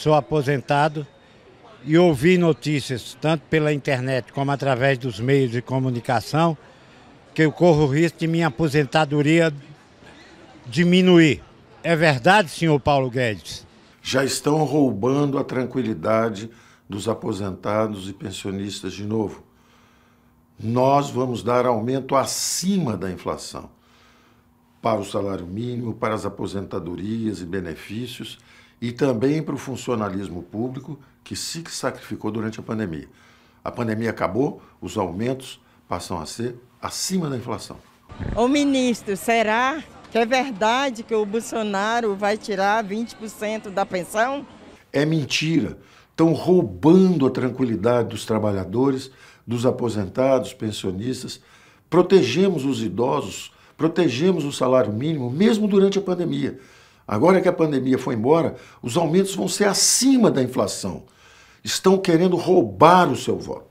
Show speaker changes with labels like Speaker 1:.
Speaker 1: Sou aposentado e ouvi notícias, tanto pela internet como através dos meios de comunicação, que eu corro o risco de minha aposentadoria diminuir. É verdade, senhor Paulo Guedes?
Speaker 2: Já estão roubando a tranquilidade dos aposentados e pensionistas de novo. Nós vamos dar aumento acima da inflação para o salário mínimo, para as aposentadorias e benefícios e também para o funcionalismo público que se sacrificou durante a pandemia. A pandemia acabou, os aumentos passam a ser acima da inflação.
Speaker 3: Ô ministro, será que é verdade que o Bolsonaro vai tirar 20% da pensão?
Speaker 2: É mentira. Estão roubando a tranquilidade dos trabalhadores, dos aposentados, pensionistas. Protegemos os idosos, protegemos o salário mínimo, mesmo durante a pandemia. Agora que a pandemia foi embora, os aumentos vão ser acima da inflação. Estão querendo roubar o seu voto.